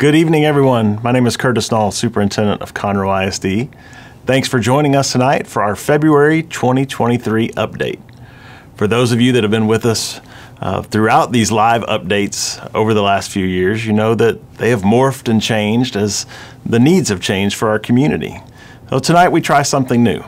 Good evening, everyone. My name is Curtis Null, Superintendent of Conroe ISD. Thanks for joining us tonight for our February 2023 update. For those of you that have been with us uh, throughout these live updates over the last few years, you know that they have morphed and changed as the needs have changed for our community. So tonight we try something new.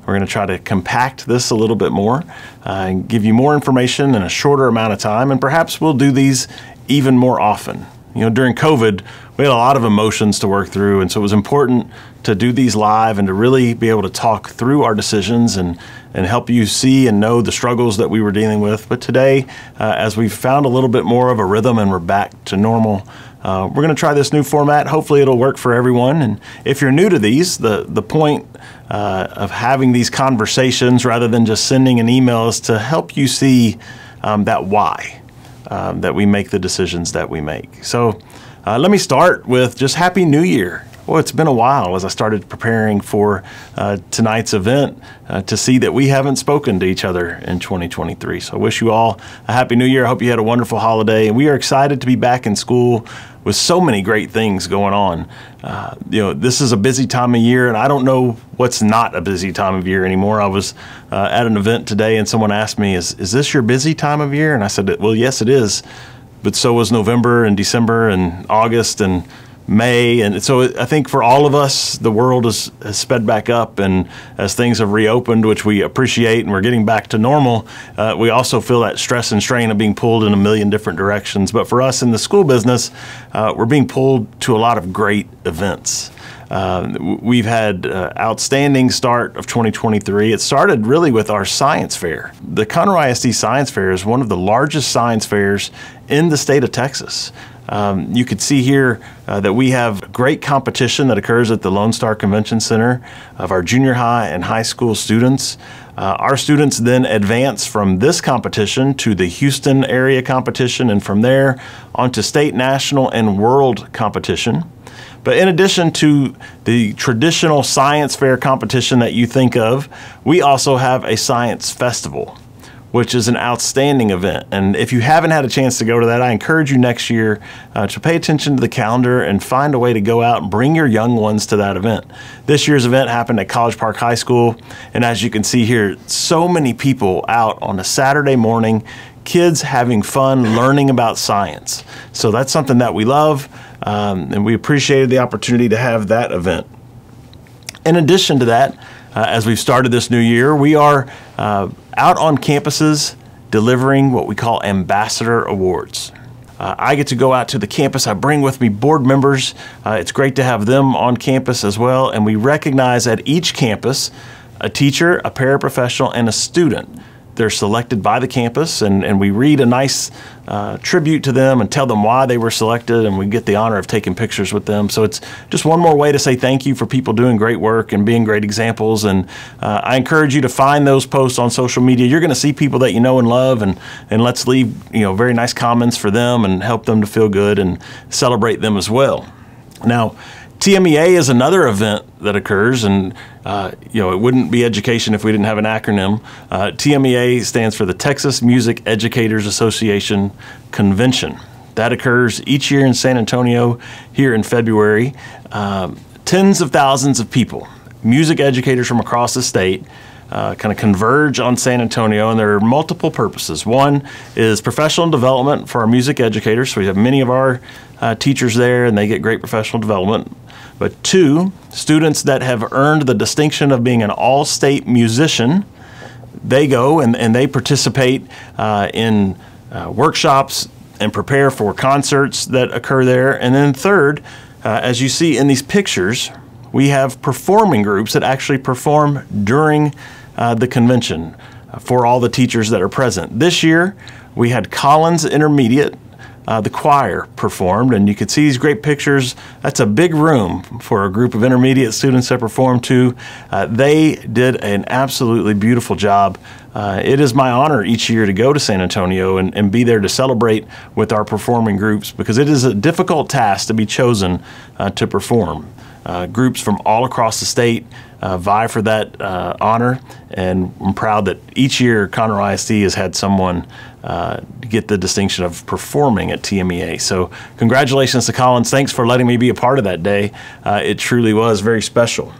We're going to try to compact this a little bit more uh, and give you more information in a shorter amount of time, and perhaps we'll do these even more often. You know, during COVID, we had a lot of emotions to work through, and so it was important to do these live and to really be able to talk through our decisions and, and help you see and know the struggles that we were dealing with. But today, uh, as we've found a little bit more of a rhythm and we're back to normal, uh, we're going to try this new format. Hopefully, it'll work for everyone. And if you're new to these, the, the point uh, of having these conversations rather than just sending an email is to help you see um, that why um, that we make the decisions that we make. So uh, let me start with just Happy New Year. Well, it's been a while as I started preparing for uh, tonight's event uh, to see that we haven't spoken to each other in 2023. So I wish you all a happy new year. I hope you had a wonderful holiday. And we are excited to be back in school with so many great things going on. Uh, you know, this is a busy time of year, and I don't know what's not a busy time of year anymore. I was uh, at an event today, and someone asked me, "Is is this your busy time of year?" And I said, "Well, yes, it is." But so was November and December and August and May. And so I think for all of us, the world has, has, sped back up. And as things have reopened, which we appreciate, and we're getting back to normal, uh, we also feel that stress and strain of being pulled in a million different directions. But for us in the school business, uh, we're being pulled to a lot of great events. Uh, we've had uh, outstanding start of 2023. It started really with our science fair. The Conroe ISD Science Fair is one of the largest science fairs in the state of Texas. Um, you could see here uh, that we have great competition that occurs at the Lone Star Convention Center of our junior high and high school students. Uh, our students then advance from this competition to the Houston area competition and from there on to state, national, and world competition. But in addition to the traditional science fair competition that you think of, we also have a science festival which is an outstanding event. And if you haven't had a chance to go to that, I encourage you next year uh, to pay attention to the calendar and find a way to go out and bring your young ones to that event. This year's event happened at College Park High School, and as you can see here, so many people out on a Saturday morning, kids having fun learning about science. So that's something that we love, um, and we appreciated the opportunity to have that event. In addition to that, uh, as we've started this new year, we are uh, out on campuses delivering what we call ambassador awards. Uh, I get to go out to the campus. I bring with me board members. Uh, it's great to have them on campus as well. And we recognize at each campus a teacher, a paraprofessional, and a student they're selected by the campus, and, and we read a nice uh, tribute to them and tell them why they were selected, and we get the honor of taking pictures with them. So it's just one more way to say thank you for people doing great work and being great examples. And uh, I encourage you to find those posts on social media. You're going to see people that you know and love, and and let's leave you know very nice comments for them and help them to feel good and celebrate them as well. Now TMEA is another event that occurs, and uh, you know it wouldn't be education if we didn't have an acronym. Uh, TMEA stands for the Texas Music Educators Association Convention. That occurs each year in San Antonio here in February. Um, tens of thousands of people, music educators from across the state, uh, kind of converge on San Antonio, and there are multiple purposes. One is professional development for our music educators. So we have many of our uh, teachers there, and they get great professional development. But two, students that have earned the distinction of being an all state musician, they go and, and they participate uh, in uh, workshops and prepare for concerts that occur there. And then third, uh, as you see in these pictures, we have performing groups that actually perform during uh, the convention uh, for all the teachers that are present. This year, we had Collins Intermediate uh, the choir performed, and you could see these great pictures. That's a big room for a group of intermediate students that performed to. Uh, they did an absolutely beautiful job. Uh, it is my honor each year to go to San Antonio and, and, be there to celebrate with our performing groups because it is a difficult task to be chosen uh, to perform. Uh, groups from all across the state uh, vie for that uh, honor, and I'm proud that each year Conroe ISD has had someone uh, get the distinction of performing at TMEA. So, congratulations to Collins. Thanks for letting me be a part of that day. Uh, it truly was very special.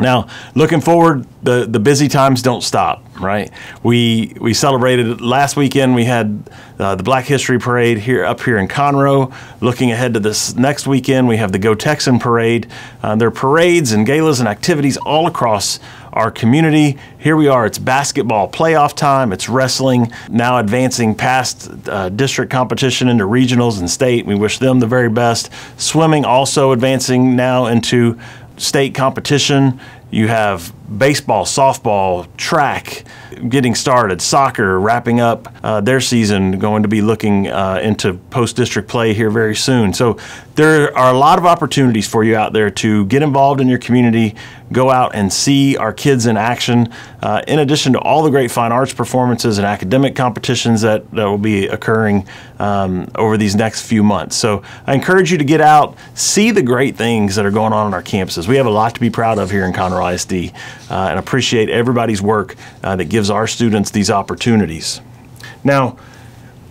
Now, looking forward, the, the busy times don't stop, right? We we celebrated last weekend. We had uh, the Black History Parade here up here in Conroe. Looking ahead to this next weekend, we have the Go Texan Parade. Uh, there are parades and galas and activities all across our community. Here we are. It's basketball playoff time. It's wrestling now advancing past uh, district competition into regionals and state. We wish them the very best. Swimming also advancing now into state competition. You have baseball, softball, track getting started, soccer wrapping up uh, their season, going to be looking uh, into post district play here very soon. So there are a lot of opportunities for you out there to get involved in your community, go out and see our kids in action, uh, in addition to all the great fine arts performances and academic competitions that, that will be occurring um, over these next few months. So I encourage you to get out, see the great things that are going on on our campuses. We have a lot to be proud of here in Conroe ISD uh, and appreciate everybody's work uh, that gives our students these opportunities. Now,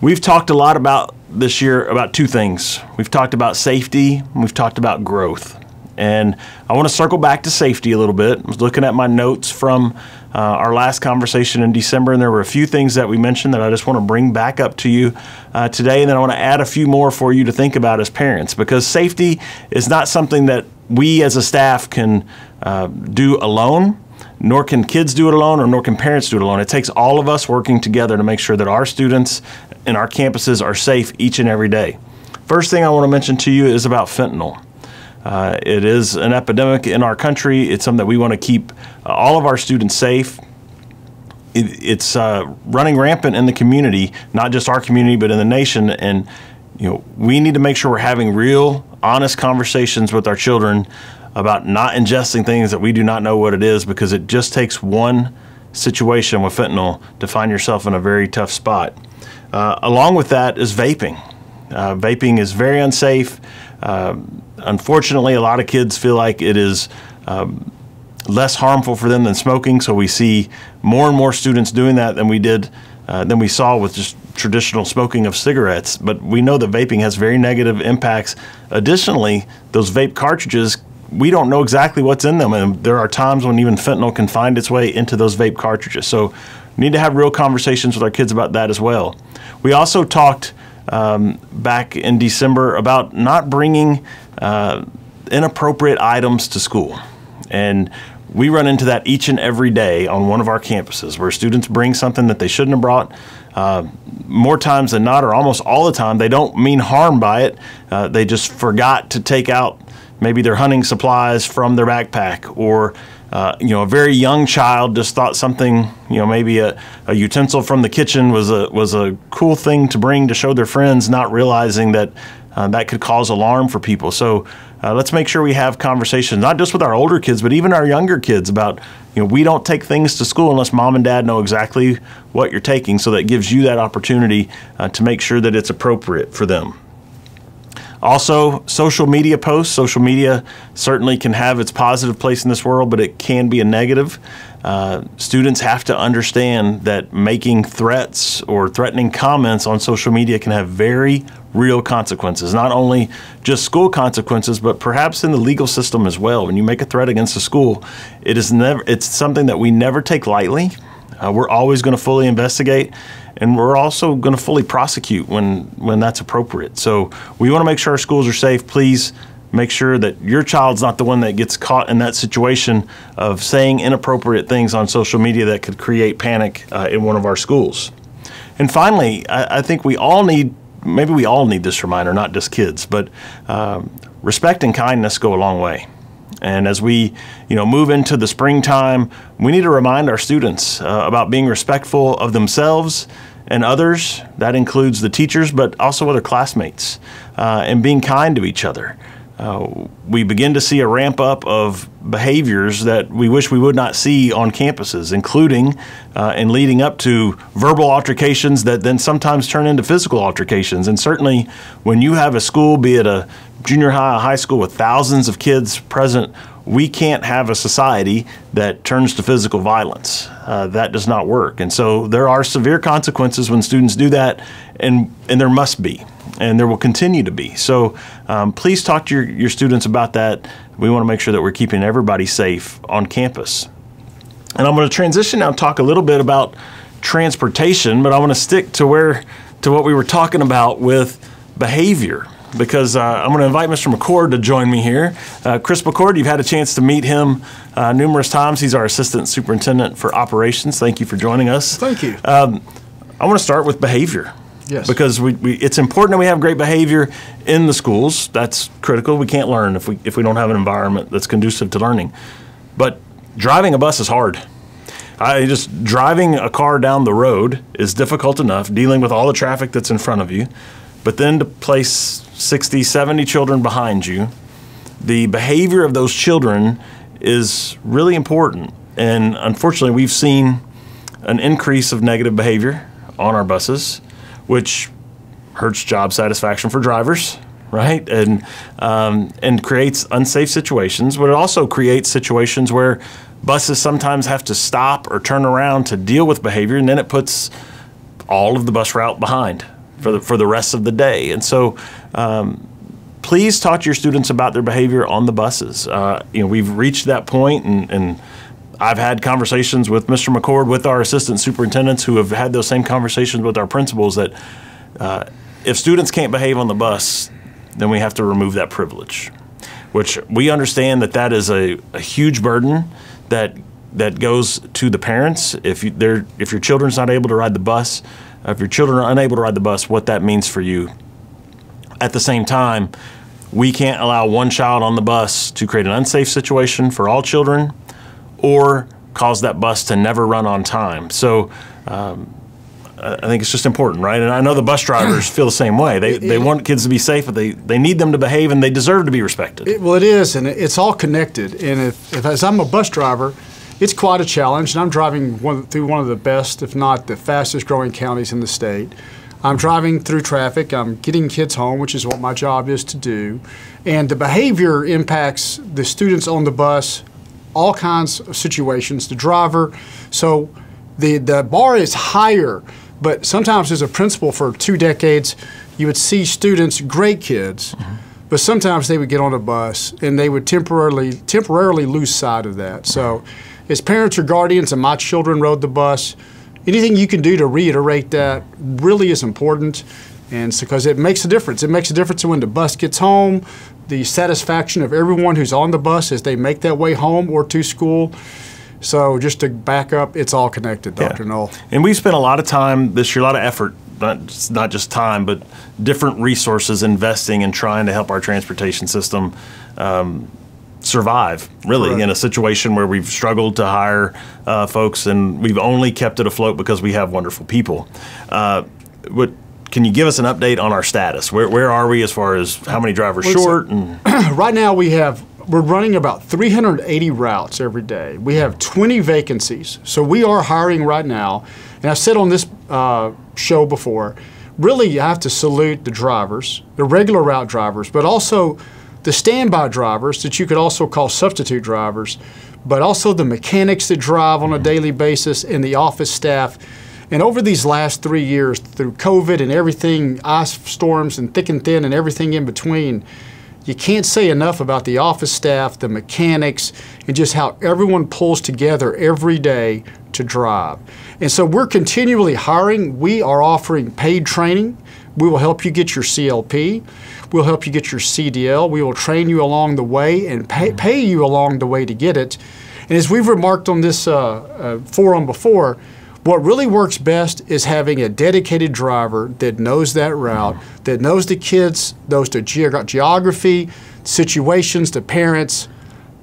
we've talked a lot about this year about two things. We've talked about safety, we've talked about growth. And I want to circle back to safety a little bit. I was looking at my notes from uh, our last conversation in December, and there were a few things that we mentioned that I just want to bring back up to you uh, today. And then I want to add a few more for you to think about as parents because safety is not something that we as a staff can uh, do alone nor can kids do it alone or nor can parents do it alone. It takes all of us working together to make sure that our students and our campuses are safe each and every day. First thing I want to mention to you is about fentanyl. Uh, it is an epidemic in our country. It's something that we want to keep uh, all of our students safe. It, it's uh, running rampant in the community, not just our community, but in the nation. And you know, we need to make sure we're having real, honest conversations with our children about not ingesting things that we do not know what it is because it just takes one situation with fentanyl to find yourself in a very tough spot. Uh, along with that is vaping. Uh, vaping is very unsafe. Uh, unfortunately, a lot of kids feel like it is um, less harmful for them than smoking, so we see more and more students doing that than we did uh, than we saw with just traditional smoking of cigarettes. But we know that vaping has very negative impacts. Additionally, those vape cartridges we don't know exactly what's in them, and there are times when even fentanyl can find its way into those vape cartridges. So, need to have real conversations with our kids about that as well. We also talked um, back in December about not bringing uh, inappropriate items to school, and we run into that each and every day on one of our campuses where students bring something that they shouldn't have brought. Uh, more times than not, or almost all the time, they don't mean harm by it. Uh, they just forgot to take out maybe their hunting supplies from their backpack or uh, you know, a very young child just thought something, you know, maybe a, a, utensil from the kitchen was a was a cool thing to bring to show their friends, not realizing that uh, that could cause alarm for people. So uh, let's make sure we have conversations, not just with our older kids, but even our younger kids about, you know, we don't take things to school unless mom and dad know exactly what you're taking. So that gives you that opportunity uh, to make sure that it's appropriate for them. Also, social media posts. Social media certainly can have its positive place in this world, but it can be a negative. Uh, students have to understand that making threats or threatening comments on social media can have very real consequences. Not only just school consequences, but perhaps in the legal system as well. When you make a threat against a school, it is never. It's something that we never take lightly. Uh, we're always going to fully investigate, and we're also going to fully prosecute when when that's appropriate. So we want to make sure our schools are safe. Please make sure that your child's not the one that gets caught in that situation of saying inappropriate things on social media that could create panic uh, in one of our schools. And finally, I, I, think we all need maybe we all need this reminder, not just kids, but um, respect and kindness go a long way. And as we, you know, move into the springtime, we need to remind our students uh, about being respectful of themselves and others. That includes the teachers, but also other classmates, uh, and being kind to each other. Uh, we begin to see a ramp up of behaviors that we wish we would not see on campuses, including uh, and leading up to verbal altercations that then sometimes turn into physical altercations. And certainly, when you have a school, be it a junior high, a high school with thousands of kids present, we can't have a society that turns to physical violence. Uh, that does not work. And so there are severe consequences when students do that, and, and there must be and there will continue to be. So um, please talk to your, your students about that. We want to make sure that we're keeping everybody safe on campus. And I'm going to transition now and talk a little bit about transportation, but I want to stick to where to what we were talking about with behavior because uh, I'm going to invite Mr. McCord to join me here. Uh, Chris McCord, you've had a chance to meet him uh, numerous times. He's our assistant superintendent for operations. Thank you for joining us. Thank you. Um, I want to start with behavior. Yes. Because we, we, it's important that we have great behavior in the schools. That's critical. We can't learn if we, if we don't have an environment that's conducive to learning. But driving a bus is hard. I just driving a car down the road is difficult enough, dealing with all the traffic that's in front of you. But then to place 60, 70 children behind you, the behavior of those children is really important. And unfortunately, we've seen an increase of negative behavior on our buses which hurts job satisfaction for drivers, right? And um, and creates unsafe situations, but it also creates situations where buses sometimes have to stop or turn around to deal with behavior, and then it puts all of the bus route behind for the for the rest of the day. And so. Um, please talk to your students about their behavior on the buses. Uh, you know, we've reached that point, and, and I've had conversations with Mr. McCord, with our assistant superintendents, who have had those same conversations with our principals. That uh, if students can't behave on the bus, then we have to remove that privilege. Which we understand that that is a, a huge burden that that goes to the parents. If you, they're if your children's not able to ride the bus, if your children are unable to ride the bus, what that means for you. At the same time, we can't allow one child on the bus to create an unsafe situation for all children or cause that bus to never run on time. So um, I think it's just important, right? And I know the bus drivers feel the same way. They, they want kids to be safe, but they, they need them to behave and they deserve to be respected. It, well, it is, and it's all connected. And if, if as I'm a bus driver, it's quite a challenge. And I'm driving one, through one of the best, if not the fastest growing counties in the state. I'm driving through traffic. I'm getting kids home, which is what my job is to do. And the behavior impacts the students on the bus all kinds of situations. The driver, so the the bar is higher, but sometimes as a principal for two decades, you would see students, great kids, mm-hmm. but sometimes they would get on a bus and they would temporarily temporarily lose sight of that. So, as parents or guardians, and my children rode the bus, anything you can do to reiterate that really is important and because it makes a difference. It makes a difference when the bus gets home, the satisfaction of everyone who's on the bus as they make that way home or to school. So just to back up, it's all connected, Dr. Yeah. Null. And we spent a lot of time this year, a lot of effort, not just, not just time, but different resources investing in trying to help our transportation system um, survive, really, Correct. in a situation where we've struggled to hire uh, folks and we've only kept it afloat because we have wonderful people. Uh, what can you give us an update on our status? Where, where are we as far as how many drivers short? Right now we have we're running about 380 routes every day. We have 20 vacancies, so we are hiring right now. And I've said on this uh, show before, really you have to salute the drivers, the regular route drivers, but also the standby drivers that you could also call substitute drivers, but also the mechanics that drive on a daily basis and the office staff and over these last three years, through COVID and everything, ice storms and thick and thin and everything in between, you can't say enough about the office staff, the mechanics, and just how everyone pulls together every day to drive. And so we're continually hiring. We are offering paid training. We will help you get your CLP. We'll help you get your CDL. We will train you along the way and pay, pay you along the way to get it. And as we've remarked on this uh, uh, forum before, what really works best is having a dedicated driver that knows that route, that knows the kids, knows the geog geography, situations, the parents.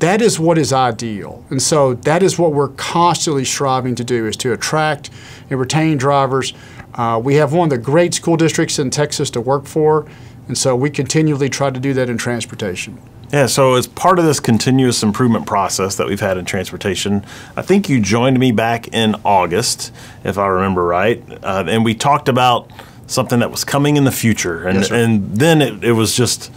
That is what is ideal. And so that is what we're constantly striving to do is to attract and retain drivers. Uh, we have one of the great school districts in Texas to work for, and so we continually try to do that in transportation. Yeah, so as part of this continuous improvement process that we've had in transportation, I think you joined me back in August, if I remember right, uh, and we talked about something that was coming in the future, and Yes, and then it, it was just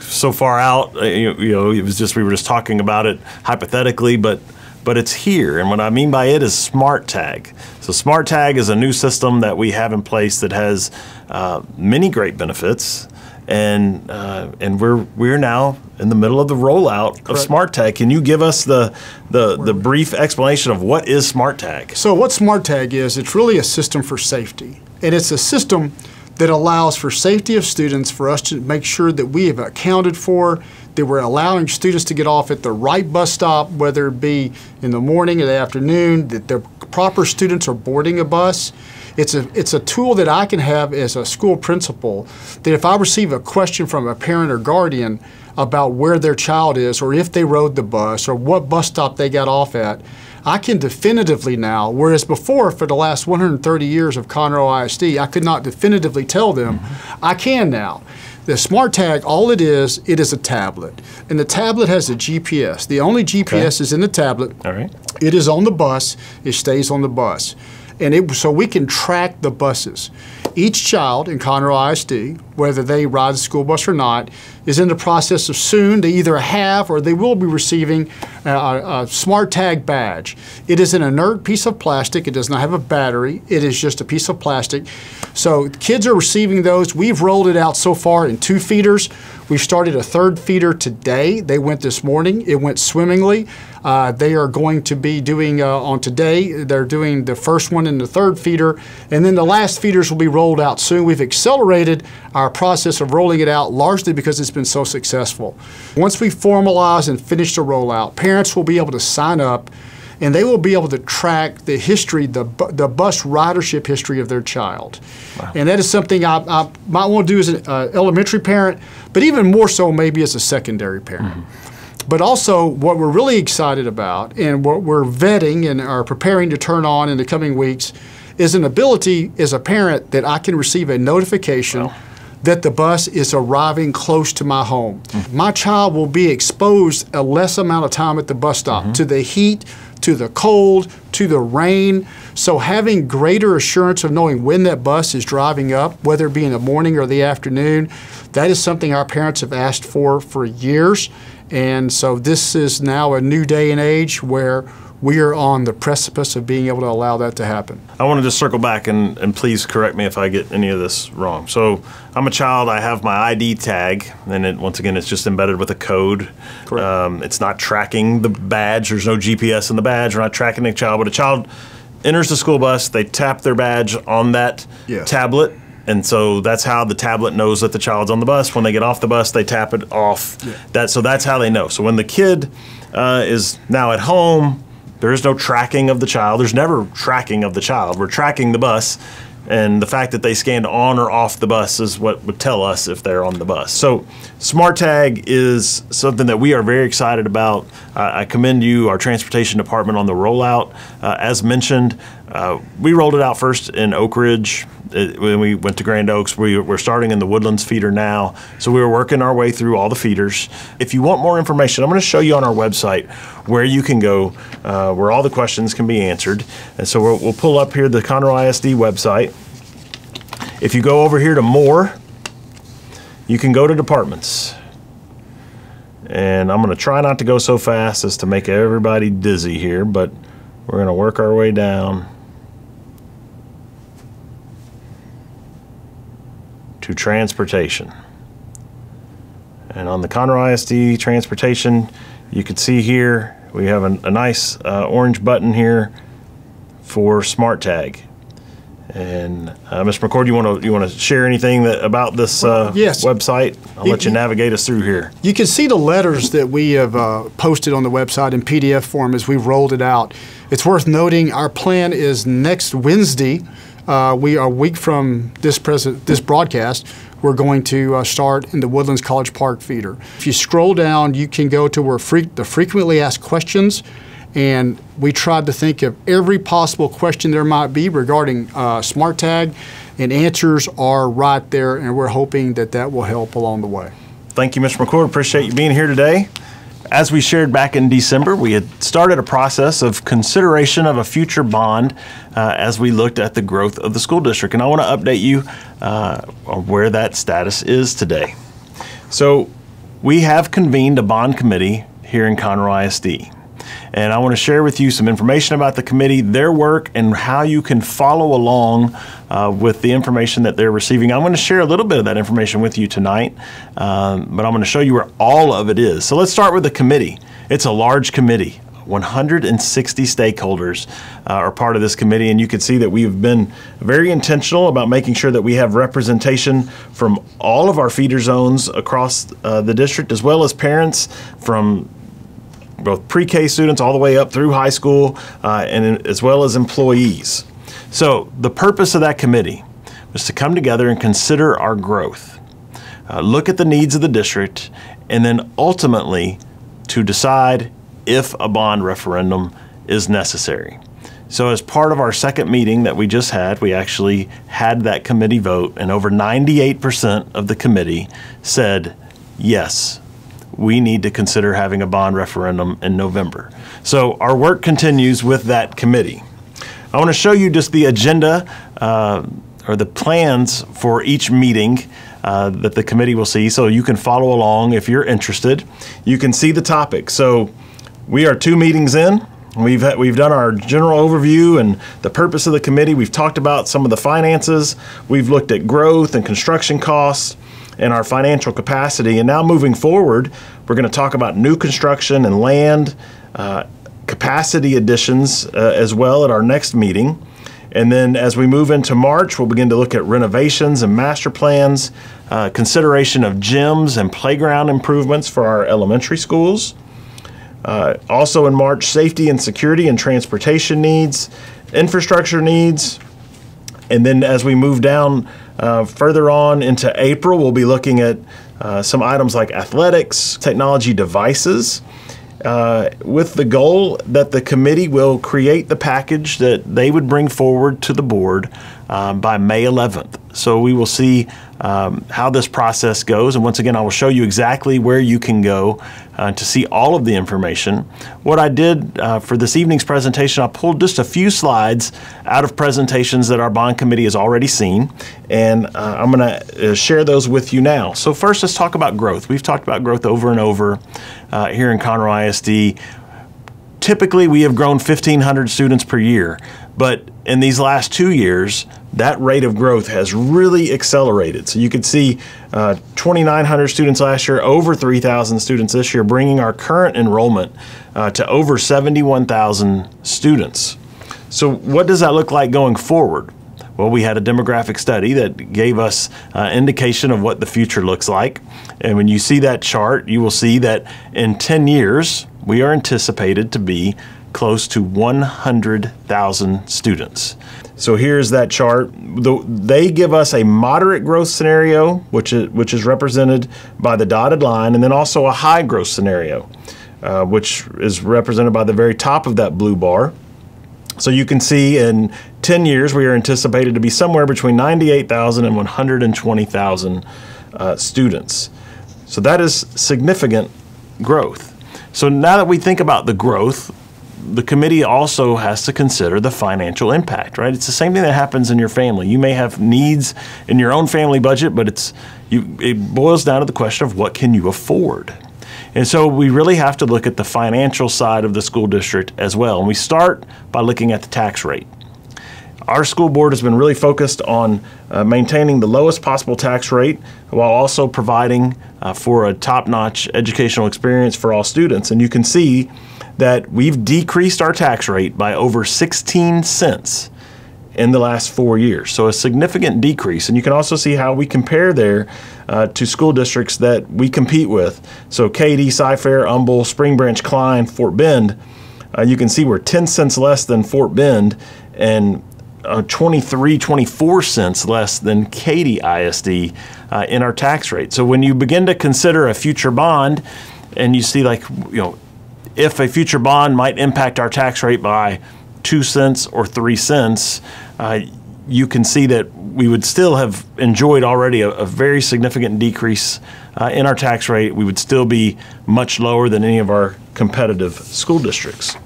so far out. uh, You, you know, it was just we were just talking about it hypothetically, but but it's here, and what I mean by it is Smart Tag. So Smart Tag is a new system that we have in place that has uh, many great benefits and uh, and we're we're now in the middle of the rollout of Correct. Smart Tag. Can you give us the the, the brief explanation of what is Smart Tag? So what Smart Tag is, it's really a system for safety. And it's a system that allows for safety of students for us to make sure that we have accounted for, that we're allowing students to get off at the right bus stop, whether it be in the morning or the afternoon, that the proper students are boarding a bus. It's a, it's a tool that I can have as a school principal that if I receive a question from a parent or guardian about where their child is or if they rode the bus or what bus stop they got off at, I can definitively now, whereas before, for the last 130 years of Conroe ISD, I could not definitively tell them, I can now. The Smart Tag, all it is, it is a tablet. And the tablet has a GPS. The only GPS is in the tablet. All right. It is on the bus. It stays on the bus. And it, so we can track the buses. Each child in Conroe ISD, whether they ride the school bus or not, is in the process of soon they either have or they will be receiving a, a, a smart tag badge. It is an inert piece of plastic. It does not have a battery. It is just a piece of plastic. So kids are receiving those. We've rolled it out so far in two feeders. We've started a third feeder today. They went this morning. It went swimmingly. Uh, they are going to be doing uh, on today. They're doing the first one in the third feeder, and then the last feeders will be rolled out soon. We've accelerated our process of rolling it out largely because it's been so successful. Once we formalize and finish the rollout, parents will be able to sign up and they will be able to track the history, the, the bus ridership history of their child. And that is something I, I might want to do as an uh, elementary parent, but even more so maybe as a secondary parent. But also, what we're really excited about and what we're vetting and are preparing to turn on in the coming weeks is an ability as a parent that I can receive a notification that the bus is arriving close to my home. Mm-hmm. My child will be exposed a less amount of time at the bus stop mm-hmm. to the heat, to the cold, to the rain. So having greater assurance of knowing when that bus is driving up, whether it be in the morning or the afternoon, that is something our parents have asked for for years. And so this is now a new day and age where we are on the precipice of being able to allow that to happen. I want to just circle back and, and please correct me if I get any of this wrong. So I'm a child. I have my ID tag, and it, once again, it's just embedded with a code. Correct. Um, it's not tracking the badge. There's no GPS in the badge. We're not tracking the child. But a child enters the school bus. They tap their badge on that Yes. tablet. And so that's how the tablet knows that the child's on the bus. When they get off the bus, they tap it off. That so that's how they know. So when the kid uh, is now at home, there is no tracking of the child. There's never tracking of the child. We're tracking the bus, and the fact that they scanned on or off the bus is what would tell us if they're on the bus. So Smart Tag is something that we are very excited about. Uh, I commend you, our transportation department, on the rollout. Uh, as mentioned, uh, we rolled it out first in Oak Ridge. It, when we went to Grand Oaks, we, we're starting in the Woodlands feeder now. So we were working our way through all the feeders. If you want more information, I'm going to show you on our website where you can go, uh, where all the questions can be answered. And so we'll, we'll pull up here the Conroe ISD website. If you go over here to more, you can go to departments. And I'm going to try not to go so fast as to make everybody dizzy here, but we're going to work our way down to transportation. And on the Conroe ISD transportation, you can see here we have a, a nice uh, orange button here for Smart Tag. And uh, Mr. McCord, you want to you want to share anything that, about this uh, yes. website? I'll let you you- navigate us through here. You can see the letters that we have uh, posted on the website in PDF form as we've rolled it out. It's worth noting our plan is next Wednesday. Uh, we are a week from this present this broadcast. We're going to uh, start in the Woodlands College Park feeder. If you scroll down, you can go to where the frequently asked questions, and we tried to think of every possible question there might be regarding uh, smart tag, and answers are right there, and we're hoping that that will help along the way. Thank you, Mr. McCord. Appreciate you being here today. As we shared back in December, we had started a process of consideration of a future bond uh, as we looked at the growth of the school district. And I want to update you uh, on where that status is today. So, we have convened a bond committee here in Conroe ISD. And I want to share with you some information about the committee, their work, and how you can follow along uh, with the information that they're receiving. I'm going to share a little bit of that information with you tonight, um, but I'm going to show you where all of it is. So let's start with the committee. It's a large committee. 160 stakeholders uh, are part of this committee, and you can see that we've been very intentional about making sure that we have representation from all of our feeder zones across uh, the district, as well as parents from both pre-K students all the way up through high school, uh, and as well as employees. So the purpose of that committee was to come together and consider our growth, uh, look at the needs of the district, and then ultimately to decide if a bond referendum is necessary. So, as part of our second meeting that we just had, we actually had that committee vote, and over 98% of the committee said, yes, we need to consider having a bond referendum in November. So, our work continues with that committee. I want to show you just the agenda uh, or the plans for each meeting. Uh, that the committee will see, so you can follow along if you're interested. You can see the topic. So, we are two meetings in. We've we've done our general overview and the purpose of the committee. We've talked about some of the finances. We've looked at growth and construction costs and our financial capacity. And now moving forward, we're going to talk about new construction and land uh, capacity additions uh, as well at our next meeting. And then as we move into March, we'll begin to look at renovations and master plans, uh, consideration of gyms and playground improvements for our elementary schools. Uh, also in March, safety and security and transportation needs, infrastructure needs. And then as we move down uh, further on into April, we'll be looking at uh, some items like athletics, technology devices, uh, with the goal that the committee will create the package that they would bring forward to the board um, by May 11th. So we will see um, how this process goes. And once again, I will show you exactly where you can go uh, to see all of the information. What I did uh, for this evening's presentation, I pulled just a few slides out of presentations that our bond committee has already seen, and uh, I'm going to uh, share those with you now. So first, let's talk about growth. We've talked about growth over and over uh, here in Conroe ISD. Typically, we have grown 1,500 students per year, but in these last two years, that rate of growth has really accelerated. So you could see uh, 2,900 students last year, over 3,000 students this year, bringing our current enrollment uh, to over 71,000 students. So, what does that look like going forward? Well, we had a demographic study that gave us uh, indication of what the future looks like. And when you see that chart, you will see that in 10 years, we are anticipated to be close to 100,000 students. So here's that chart. They give us a moderate growth scenario, which is, which is represented by the dotted line, and then also a high growth scenario, uh, which is represented by the very top of that blue bar. So you can see in 10 years, we are anticipated to be somewhere between 98,000 and 120,000 uh, students. So that is significant growth. So now that we think about the growth, the committee also has to consider the financial impact, right? It's the same thing that happens in your family. You may have needs in your own family budget, but it's you, it boils down to the question of what can you afford. And so we really have to look at the financial side of the school district as well. And we start by looking at the tax rate. Our school board has been really focused on uh, maintaining the lowest possible tax rate while also providing uh, for a top notch educational experience for all students. And you can see that we've decreased our tax rate by over 16 cents in the last four years. So a significant decrease. And you can also see how we compare there uh, to school districts that we compete with. So Katy, Cy-Fair, Humble, Spring Branch, Klein, Fort Bend. Uh, you can see we're 10 cents less than Fort Bend and uh, 23, 24 cents less than Katy ISD uh, in our tax rate. So when you begin to consider a future bond and you see like, you know, if a future bond might impact our tax rate by two cents or three cents, uh, you can see that we would still have enjoyed already a, a very significant decrease uh, in our tax rate. We would still be much lower than any of our competitive school districts.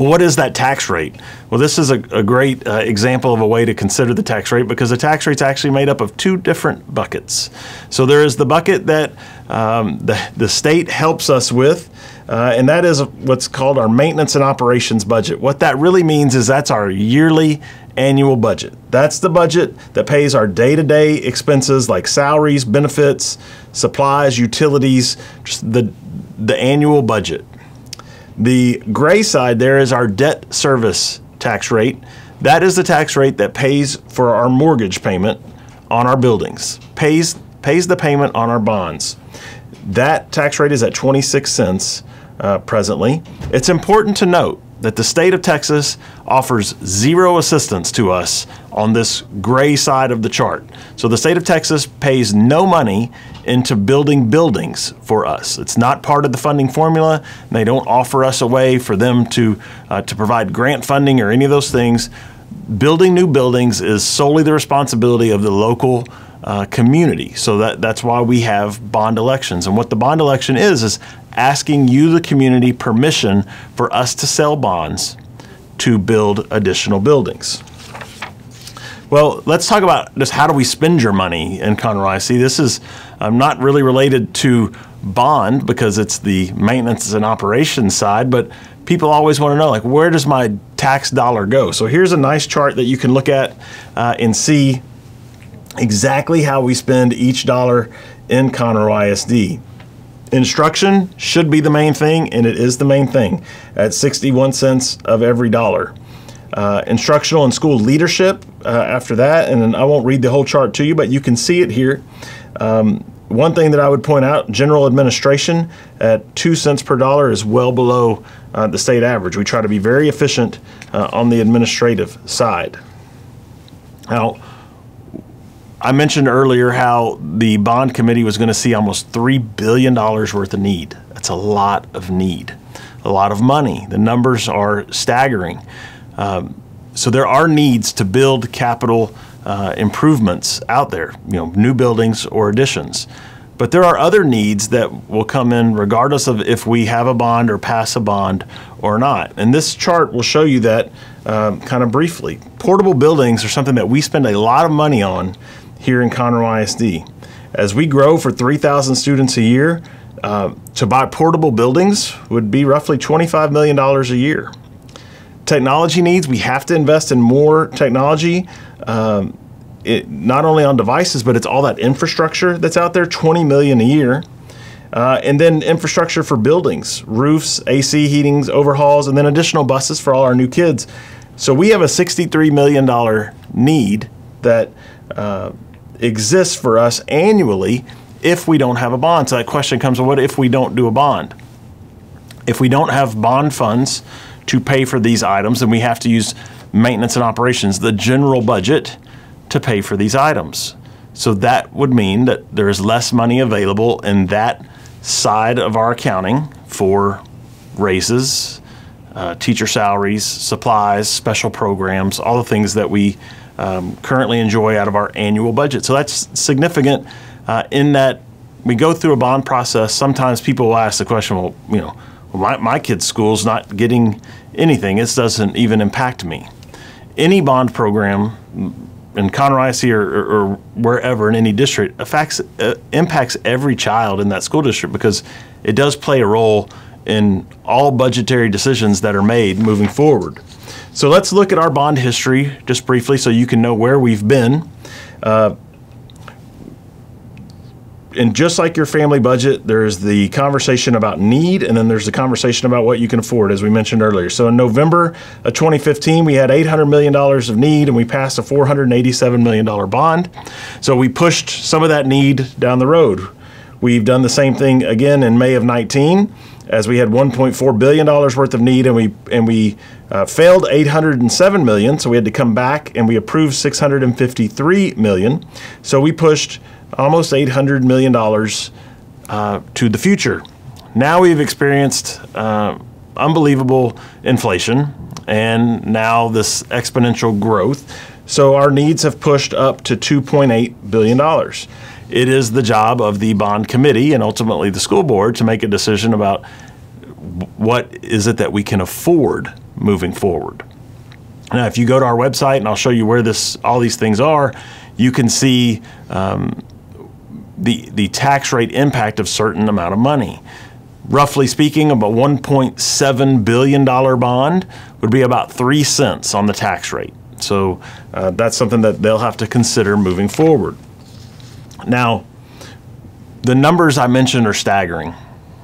What is that tax rate? Well, this is a, a great uh, example of a way to consider the tax rate because the tax rate is actually made up of two different buckets. So there is the bucket that um, the, the state helps us with, uh, and that is what's called our maintenance and operations budget. What that really means is that's our yearly annual budget. That's the budget that pays our day to day expenses like salaries, benefits, supplies, utilities, just the, the annual budget. The gray side there is our debt service tax rate. That is the tax rate that pays for our mortgage payment on our buildings, pays, pays the payment on our bonds. That tax rate is at 26 cents uh, presently. It's important to note that the state of Texas offers zero assistance to us on this gray side of the chart. So the state of Texas pays no money into building buildings for us. It's not part of the funding formula. They don't offer us a way for them to uh, to provide grant funding or any of those things. Building new buildings is solely the responsibility of the local uh, community. So that that's why we have bond elections. And what the bond election is is asking you, the community, permission for us to sell bonds to build additional buildings. Well, let's talk about just how do we spend your money in Conroe ISD. This is um, not really related to bond because it's the maintenance and operations side, but people always want to know like where does my tax dollar go? So here's a nice chart that you can look at uh, and see exactly how we spend each dollar in Conroe ISD. Instruction should be the main thing, and it is the main thing at 61 cents of every dollar. Uh, instructional and school leadership uh, after that, and I won't read the whole chart to you, but you can see it here. Um, one thing that I would point out general administration at two cents per dollar is well below uh, the state average. We try to be very efficient uh, on the administrative side. Now, I mentioned earlier how the bond committee was going to see almost $3 billion worth of need. That's a lot of need, a lot of money. The numbers are staggering. Um, so there are needs to build capital uh, improvements out there, you know, new buildings or additions. But there are other needs that will come in regardless of if we have a bond or pass a bond or not. And this chart will show you that um, kind of briefly. Portable buildings are something that we spend a lot of money on here in Conroe ISD. As we grow for 3,000 students a year, uh, to buy portable buildings would be roughly $25 million a year. Technology needs, we have to invest in more technology, um, it, not only on devices, but it's all that infrastructure that's out there, 20 million a year. Uh, and then infrastructure for buildings, roofs, AC heatings, overhauls, and then additional buses for all our new kids. So we have a $63 million need that uh, exists for us annually if we don't have a bond. So that question comes, what if we don't do a bond? If we don't have bond funds to pay for these items, and we have to use maintenance and operations, the general budget, to pay for these items. So that would mean that there is less money available in that side of our accounting for raises, uh, teacher salaries, supplies, special programs, all the things that we um, currently enjoy out of our annual budget. So that's significant uh, in that we go through a bond process. Sometimes people will ask the question, well, you know, my, my kid's school's not getting anything. This doesn't even impact me. Any bond program in Conroe or, or, or, wherever in any district affects, uh, impacts every child in that school district because it does play a role in all budgetary decisions that are made moving forward. So let's look at our bond history just briefly so you can know where we've been. Uh, and just like your family budget, there's the conversation about need, and then there's the conversation about what you can afford, as we mentioned earlier. So in November of 2015, we had $800 million of need, and we passed a $487 million bond. So we pushed some of that need down the road. We've done the same thing again in May of 19 as we had 1.4 billion dollars worth of need, and we and we uh, failed 807 million, so we had to come back, and we approved 653 million. So we pushed almost 800 million dollars uh, to the future. now we've experienced uh, unbelievable inflation and now this exponential growth. So our needs have pushed up to $2.8 billion. It is the job of the bond committee and ultimately the school board to make a decision about what is it that we can afford moving forward. Now, if you go to our website, and I'll show you where this all these things are, you can see um, the the tax rate impact of certain amount of money. Roughly speaking, about 1.7 billion dollar bond would be about three cents on the tax rate. So uh, that's something that they'll have to consider moving forward. Now, the numbers I mentioned are staggering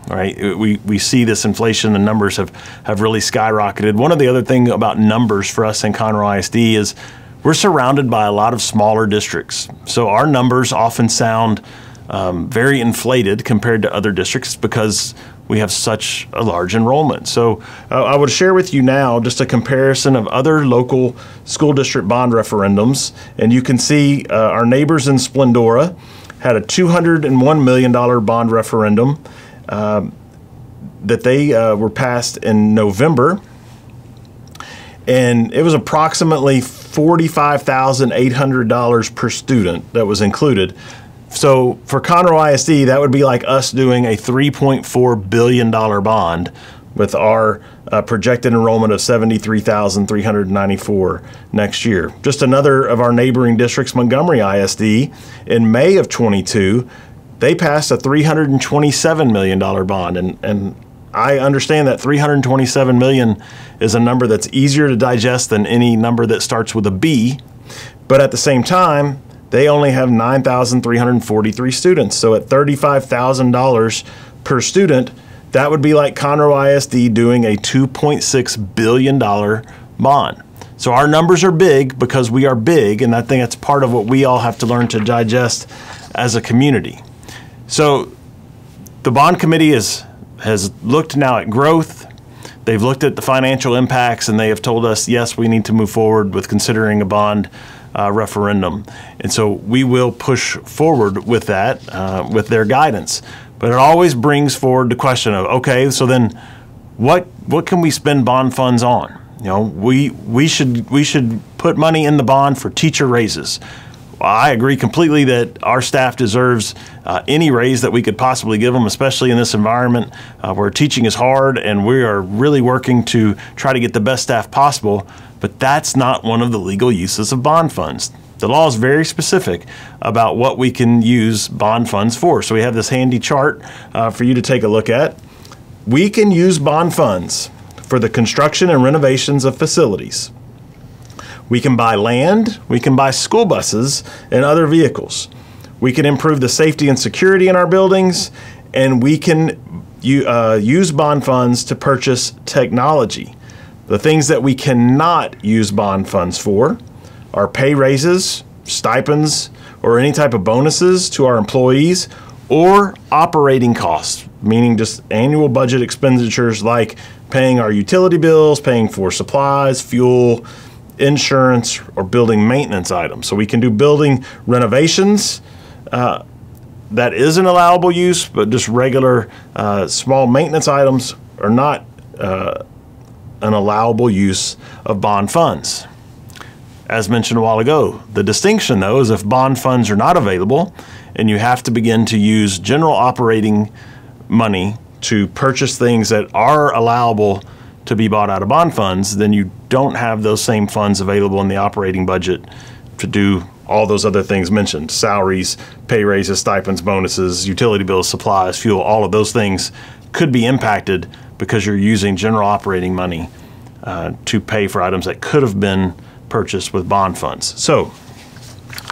right? We, we see this inflation, the numbers have, have really skyrocketed. One of the other thing about numbers for us in Conroe ISD is we're surrounded by a lot of smaller districts. So our numbers often sound um, very inflated compared to other districts because we have such a large enrollment. So uh, I would share with you now just a comparison of other local school district bond referendums. And you can see uh, our neighbors in Splendora had a $201 million bond referendum um, that they uh, were passed in November, and it was approximately $45,800 per student that was included. So for Conroe ISD, that would be like us doing a $3.4 billion bond with our uh, projected enrollment of 73,394 next year. Just another of our neighboring districts, Montgomery ISD, in May of 22, they passed a $327 million bond. And, and I understand that 327 million is a number that's easier to digest than any number that starts with a B. But at the same time, they only have 9,343 students. So at $35,000 per student, that would be like Conroe ISD doing a $2.6 billion bond. So our numbers are big because we are big, and I think that's part of what we all have to learn to digest as a community. So the bond committee is, has looked now at growth. They've looked at the financial impacts and they have told us, yes, we need to move forward with considering a bond uh, referendum. And so we will push forward with that, uh, with their guidance. But it always brings forward the question of, okay, so then what, what can we spend bond funds on? You know, we, we, should, we should put money in the bond for teacher raises. I agree completely that our staff deserves uh, any raise that we could possibly give them, especially in this environment uh, where teaching is hard and we are really working to try to get the best staff possible. But that's not one of the legal uses of bond funds. The law is very specific about what we can use bond funds for. So we have this handy chart uh, for you to take a look at. We can use bond funds for the construction and renovations of facilities we can buy land, we can buy school buses and other vehicles. We can improve the safety and security in our buildings, and we can uh, use bond funds to purchase technology. The things that we cannot use bond funds for are pay raises, stipends, or any type of bonuses to our employees, or operating costs, meaning just annual budget expenditures like paying our utility bills, paying for supplies, fuel, insurance, or building maintenance items. So we can do building renovations. Uh, that is an allowable use, but just regular uh, small maintenance items are not uh, an allowable use of bond funds. As mentioned a while ago, the distinction though is if bond funds are not available and you have to begin to use general operating money to purchase things that are allowable to be bought out of bond funds, then you don't have those same funds available in the operating budget to do all those other things mentioned salaries, pay raises, stipends, bonuses, utility bills, supplies, fuel, all of those things could be impacted because you're using general operating money uh, to pay for items that could have been purchased with bond funds. So,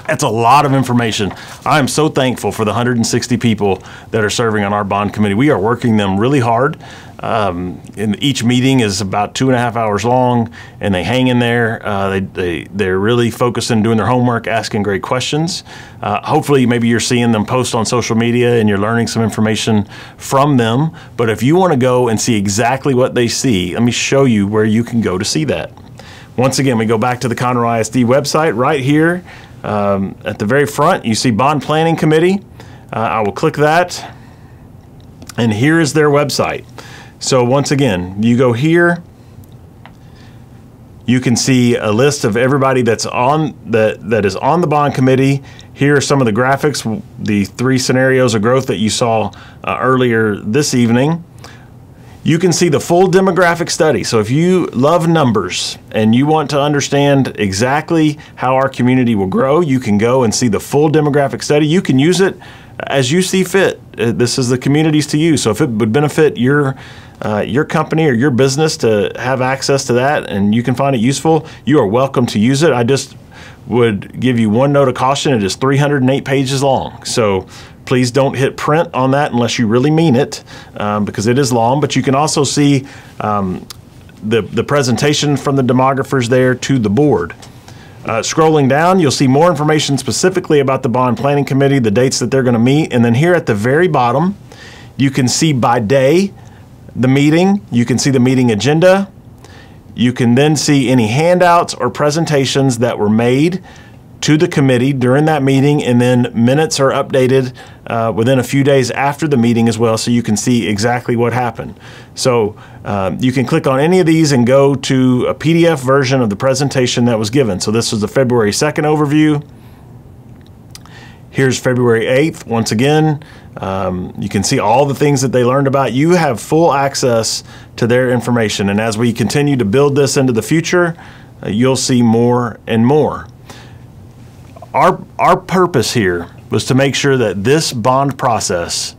that's a lot of information. I am so thankful for the 160 people that are serving on our bond committee. We are working them really hard. Um, and each meeting is about two and a half hours long, and they hang in there. Uh, they, they, they're really focusing, on doing their homework, asking great questions. Uh, hopefully, maybe you're seeing them post on social media and you're learning some information from them. But if you want to go and see exactly what they see, let me show you where you can go to see that. Once again, we go back to the Conroe ISD website right here. Um, at the very front, you see Bond Planning Committee. Uh, I will click that. And here is their website. So once again, you go here, you can see a list of everybody that's on that that is on the bond committee. Here are some of the graphics, the three scenarios of growth that you saw uh, earlier this evening. You can see the full demographic study. So if you love numbers and you want to understand exactly how our community will grow, you can go and see the full demographic study. You can use it as you see fit. Uh, this is the communities to use. So if it would benefit your uh, your company or your business to have access to that and you can find it useful, you are welcome to use it. I just would give you one note of caution. It is 308 pages long. So please don't hit print on that unless you really mean it um, because it is long. But you can also see um, the, the presentation from the demographers there to the board. Uh, scrolling down, you'll see more information specifically about the Bond Planning Committee, the dates that they're going to meet. And then here at the very bottom, you can see by day the meeting. You can see the meeting agenda. You can then see any handouts or presentations that were made to the committee during that meeting, and then minutes are updated uh, within a few days after the meeting as well, so you can see exactly what happened. So um, you can click on any of these and go to a PDF version of the presentation that was given. So this was the February 2nd overview. Here's February 8th. Once again, um, you can see all the things that they learned about. You have full access to their information. And as we continue to build this into the future, uh, you'll see more and more. Our, our purpose here was to make sure that this bond process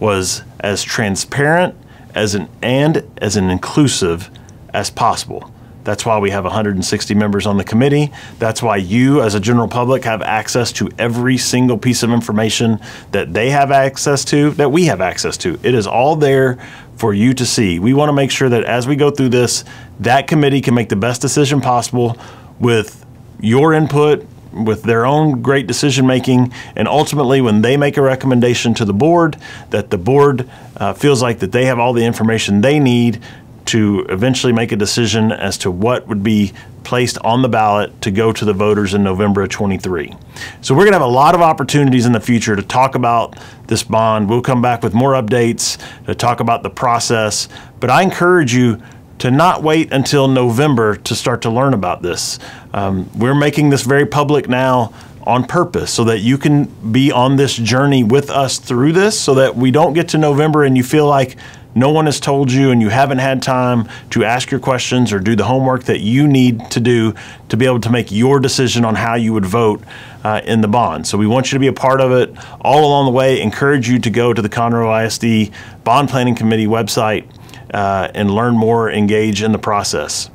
was as transparent as an, and as an inclusive as possible. That's why we have 160 members on the committee. That's why you, as a general public, have access to every single piece of information that they have access to, that we have access to. It is all there for you to see. We want to make sure that as we go through this, that committee can make the best decision possible with your input, with their own great decision making, and ultimately, when they make a recommendation to the board, that the board uh, feels like that they have all the information they need to eventually make a decision as to what would be placed on the ballot to go to the voters in November of 23. So we're going to have a lot of opportunities in the future to talk about this bond. We'll come back with more updates to talk about the process, but I encourage you to not wait until November to start to learn about this. Um, we're making this very public now on purpose so that you can be on this journey with us through this so that we don't get to November and you feel like no one has told you and you haven't had time to ask your questions or do the homework that you need to do to be able to make your decision on how you would vote uh, in the bond. So we want you to be a part of it all along the way. Encourage you to go to the Conroe ISD Bond Planning Committee website uh, and learn more, engage in the process.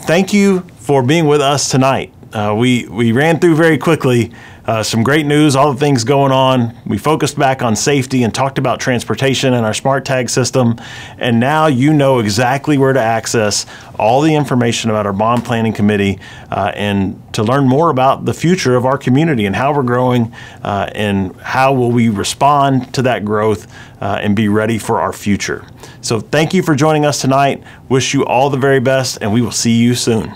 Thank you for being with us tonight. Uh, we, we ran through very quickly uh, some great news, all the things going on. We focused back on safety and talked about transportation and our smart tag system. And now you know exactly where to access all the information about our bond planning committee uh, and to learn more about the future of our community and how we're growing uh, and how will we respond to that growth uh, and be ready for our future. So thank you for joining us tonight. Wish you all the very best and we will see you soon.